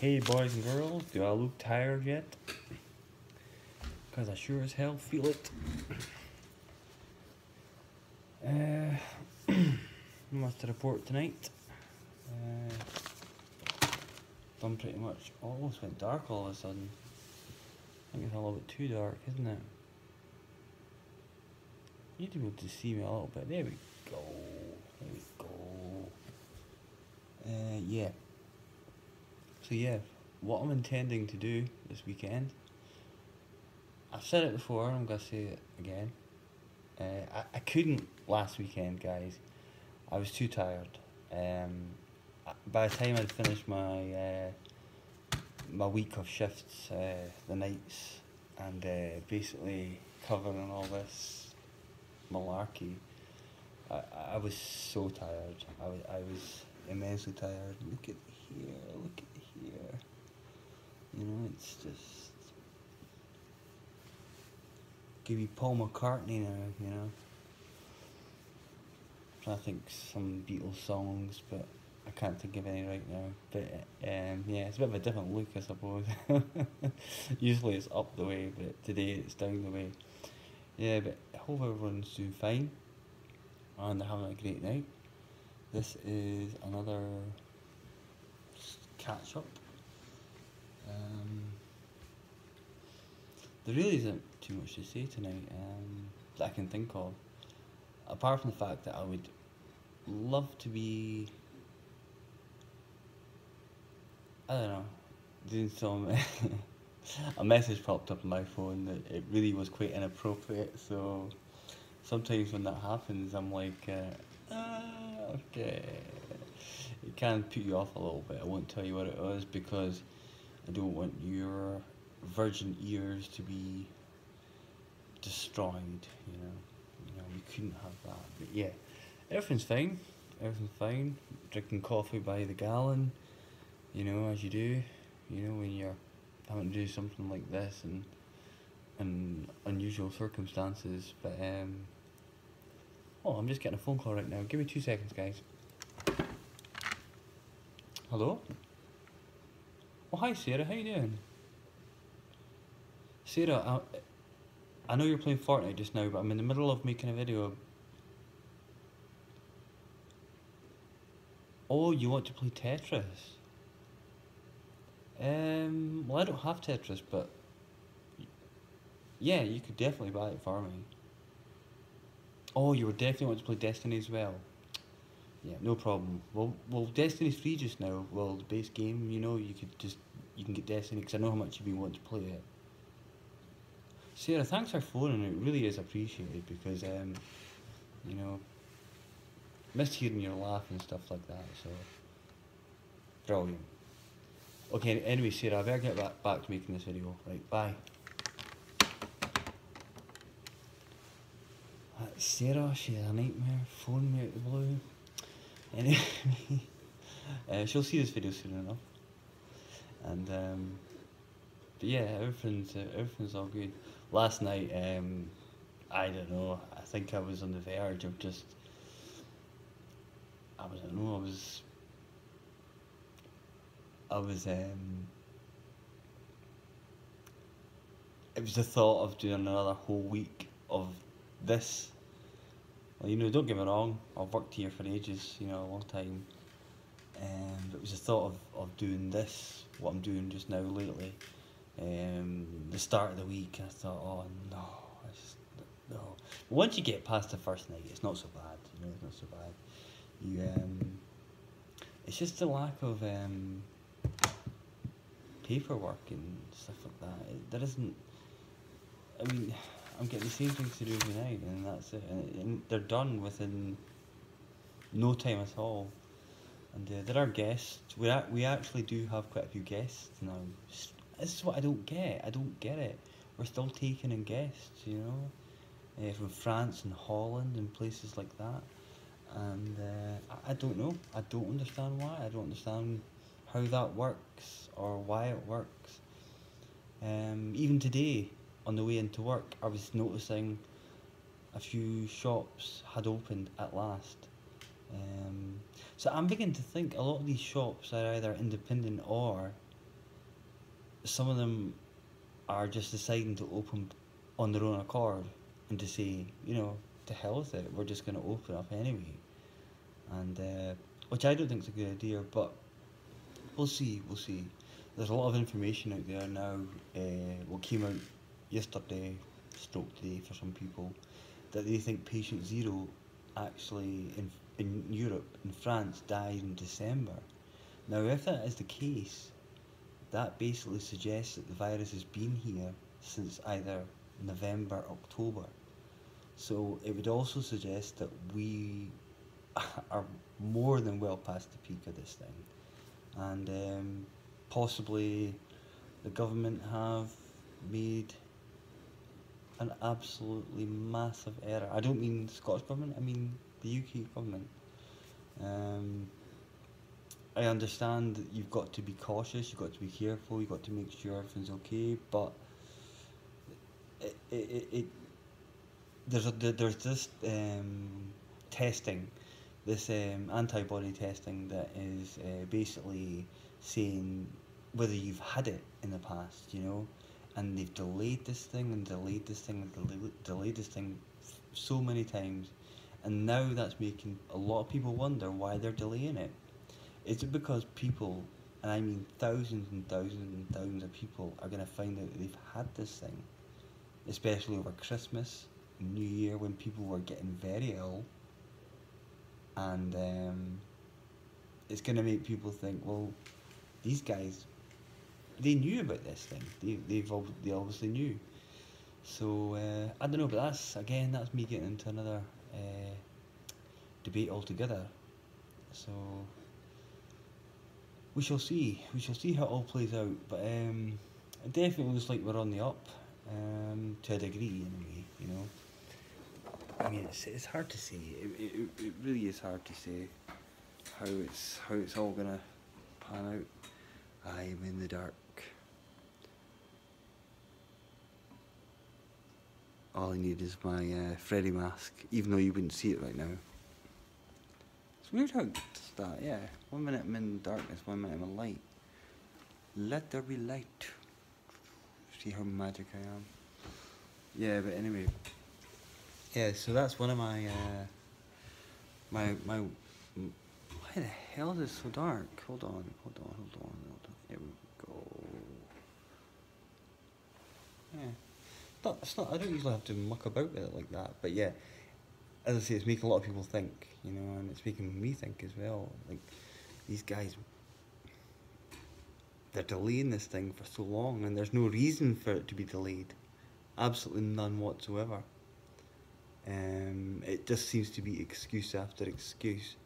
Hey boys and girls, do I look tired yet? Because I sure as hell feel it. Uh, much to report tonight. Uh, done pretty much, almost went dark all of a sudden. I think it's a little bit too dark, isn't it? You need to be able to see me a little bit. There we go. There we go. Uh, yeah. So yeah, what I'm intending to do this weekend, I've said it before, I'm gonna say it again. Uh, I, I couldn't last weekend, guys. I was too tired. Um, by the time I'd finished my uh, my week of shifts, uh, the nights, and uh, basically covering all this malarkey, I, I was so tired. I was, I was immensely tired. Look at here, look at here. You know, it's just give you Paul McCartney now, you know. I think some Beatles songs, but I can't think of any right now. But um, yeah, it's a bit of a different look, I suppose. Usually it's up the way, but today it's down the way. Yeah, but I hope everyone's doing fine and having a great night. This is another catch up. Um, there really isn't too much to say tonight um, that I can think of, apart from the fact that I would love to be. I don't know, doing some. a message popped up on my phone that it really was quite inappropriate, so sometimes when that happens, I'm like, uh, ah, okay. It can put you off a little bit. I won't tell you what it was because I don't want your virgin ears to be destroyed. You know, you know, we couldn't have that. But yeah, everything's fine. Everything's fine. Drinking coffee by the gallon. You know, as you do. You know, when you're having to do something like this and in unusual circumstances. But um, oh, I'm just getting a phone call right now. Give me two seconds, guys. Hello. Oh, hi, Sara. How you doing? Sara, I, I know you're playing Fortnite just now, but I'm in the middle of making a video. Oh, you want to play Tetris? Um, well, I don't have Tetris, but yeah, you could definitely buy it for me. Oh, you were definitely want to play Destiny as well. Yeah, no problem. Well, well, Destiny three just now. Well, the base game, you know, you could just you can get Destiny because I know how much you've been wanting to play it. Sara, thanks for phoning. It really is appreciated because, um, you know, missed hearing your laugh and stuff like that. So, brilliant. Okay, anyway, Sara, I better get back, back to making this video. Right, bye. That's Sara, she's a nightmare. Phone me out the blue. Anyway, uh, she'll see this video soon enough. And, um, but yeah, everything's, uh, everything's all good last night, um, I don't know. I think I was on the verge of just. I don't know. I was. I was. Um, it was the thought of doing another whole week of this. Well, you know, don't get me wrong. I've worked here for ages. You know, a long time. Um, it was the thought of, of doing this, what I'm doing just now lately, um, the start of the week, I thought, oh no, no. But once you get past the first night, it's not so bad. You know, it's not so bad. You, um, it's just the lack of um, paperwork and stuff like that. It, there isn't. I mean, I'm getting the same things to do every night, and that's it. And, and they're done within no time at all. And uh, there are guests. We a- we actually do have quite a few guests now this is what I don't get. I don't get it. We're still taking in guests, you know, uh, from France and Holland and places like that. And uh, I, I don't know. I don't understand why. I don't understand how that works or why it works. Um, even today, on the way into work, I was noticing a few shops had opened at last. Um, so I'm beginning to think a lot of these shops are either independent or some of them are just deciding to open on their own accord and to say, you know, to hell with it, we're just going to open up anyway. And, uh, which I don't think is a good idea, but we'll see, we'll see. There's a lot of information out there now, uh, what came out yesterday, stroke today for some people, that they think patient zero actually in, in Europe, in France, died in December. Now, if that is the case, that basically suggests that the virus has been here since either November, October. So it would also suggest that we are more than well past the peak of this thing. And um, possibly the government have made an absolutely massive error. I don't mean the Scottish government, I mean the UK government. Um, I understand that you've got to be cautious, you've got to be careful, you've got to make sure everything's okay, but it, it, it, there's a, there's this um, testing, this um, antibody testing that is uh, basically saying whether you've had it in the past, you know, and they've delayed this thing and delayed this thing and delayed, this thing so many times, and now that's making a lot of people wonder why they're delaying it. Is it because people, and I mean thousands and thousands and thousands of people, are going to find out that they've had this thing, especially over Christmas, New Year, when people were getting very ill, and um, it's going to make people think, well, these guys, they knew about this thing. They they've they obviously knew. So uh, I don't know, but that's again that's me getting into another uh, debate altogether. So we shall see. We shall see how it all plays out. But um, it definitely looks like we're on the up um, to a degree, anyway. You know. I mean, it's it's hard to say. It, it, it really is hard to say how it's how it's all gonna pan out. I'm in the dark. All I need is my uh, Freddy mask, even though you wouldn't see it right now. It's weird how it's that, yeah. One minute I'm in darkness, one minute I'm in light. Let there be light. See how magic I am. Yeah, but anyway. Yeah, so that's one of my, uh, my, my, why the hell is it so dark? Hold on, hold on, hold on, hold on. Yeah. Not, it's not, I don't usually have to muck about with it like that, but yeah, as I say, it's making a lot of people think, you know, and it's making me think as well. Like, these guys, they're delaying this thing for so long, and there's no reason for it to be delayed. Absolutely none whatsoever. Um, it just seems to be excuse after excuse.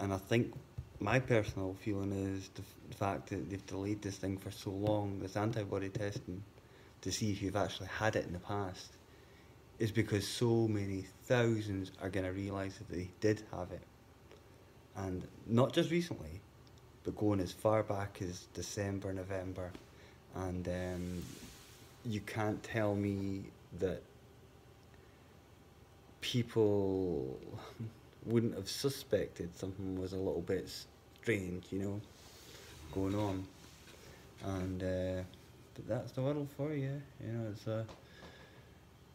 And I think my personal feeling is the, the fact that they've delayed this thing for so long, this antibody testing, to see if you've actually had it in the past, is because so many thousands are going to realise that they did have it. And not just recently, but going as far back as December, November. And um, you can't tell me that people wouldn't have suspected something was a little bit strange, you know, going on. And uh, but that's the world for you, you know. It's a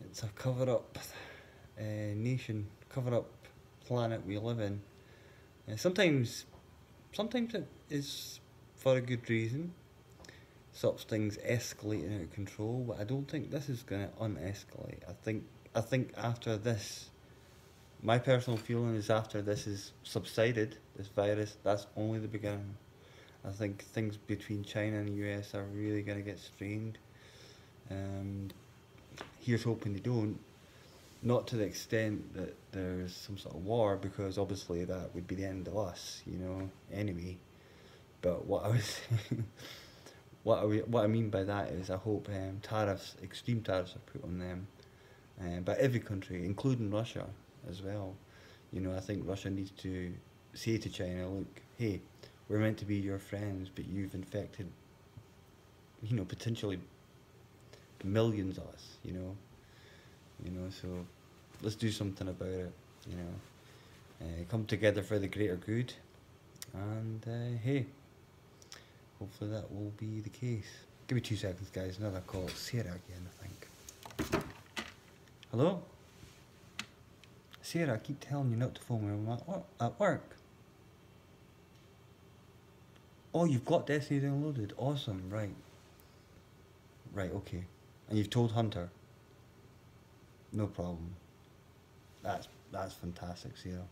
it's a cover up uh, nation, cover up planet we live in. Uh, sometimes, sometimes it is for a good reason. Stops things escalating out of control, but I don't think this is going to unescalate. I think I think after this, my personal feeling is after this has subsided, this virus, that's only the beginning. I think things between China and the US are really going to get strained. Um, here's hoping they don't. Not to the extent that there's some sort of war, because obviously that would be the end of us, you know. Anyway, but what I was, what I what I mean by that is, I hope um, tariffs, extreme tariffs, are put on them, uh, by every country, including Russia as well. You know, I think Russia needs to say to China, look, hey, we're meant to be your friends, but you've infected, you know, potentially millions of us, you know. You know, so let's do something about it, you know. Uh, come together for the greater good, and uh, hey, hopefully that will be the case. Give me two seconds, guys. Another call. Sara again, I think. Hello? Sara, I keep telling you not to phone me when I'm at work. Oh, you've got Destiny downloaded. Awesome, right. Right, okay. And you've told Hunter? No problem. That's that's fantastic, Sara.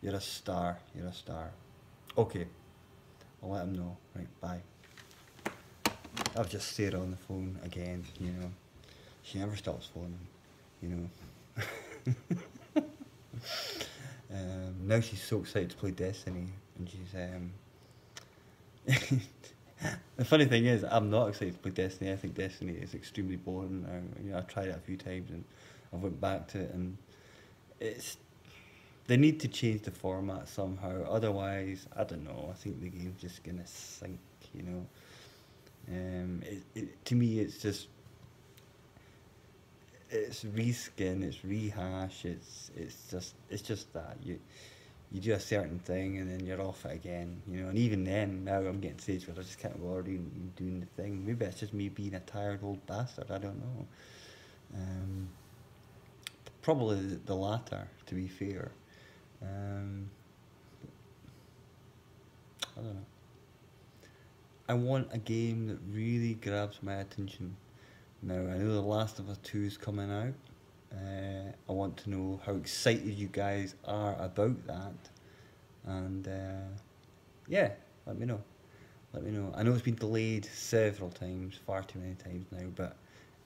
You're a star. You're a star. Okay. I'll let him know. Right, bye. I've just stayed on the phone again, you know. She never stops phoning, you know. um, now she's so excited to play Destiny, and she's um. the funny thing is, I'm not excited to play Destiny. I think Destiny is extremely boring. I, you know, I've tried it a few times, and I went back to it, and it's they need to change the format somehow. Otherwise, I don't know. I think the game's just gonna sink. You know. Um, it, it, to me, it's just it's reskin, it's rehash, it's it's just it's just that you you do a certain thing and then you're off it again, you know. And even then, now I'm getting stage where I just can't bother doing, doing the thing. Maybe it's just me being a tired old bastard. I don't know. Um, probably the, latter, to be fair. Um, I don't know. I want a game that really grabs my attention. Now, I know The Last of Us 2 is coming out. Uh, I want to know how excited you guys are about that. And uh, yeah, let me know. Let me know. I know it's been delayed several times, far too many times now, but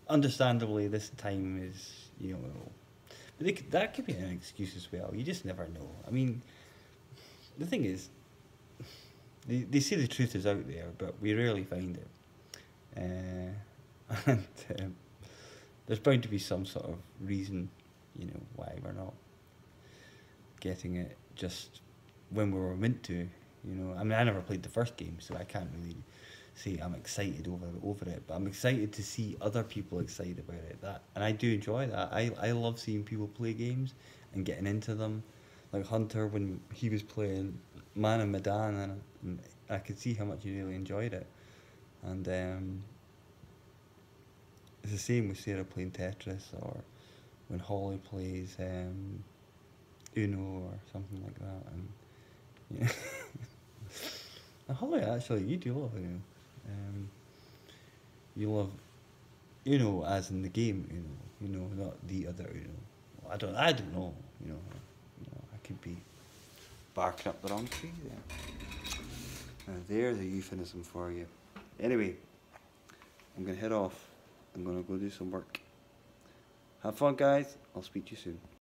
understandably, this time is, you know, but that could be an excuse as well. You just never know. I mean, the thing is, they, they say the truth is out there, but we rarely find it. Uh, and um, there's bound to be some sort of reason, you know, why we're not getting it just when we were meant to. You know, I mean, I never played the first game, so I can't really say I'm excited over over it. But I'm excited to see other people excited about it. That and I do enjoy that. I I love seeing people play games and getting into them. Like Hunter when he was playing Man of Medan, and, and I could see how much he really enjoyed it. And um, it's the same with Sara playing Tetris or when Holly plays um, Uno or something like that. And yeah. Holly, actually, you do love Uno. Um, you love Uno as in the game Uno, you know, not the other Uno. I don't, I don't know. You know, you know, I could be barking up the wrong tree there's a euphemism for you. Anyway, I'm gonna head off. I'm gonna go do some work. Have fun, guys. I'll speak to you soon.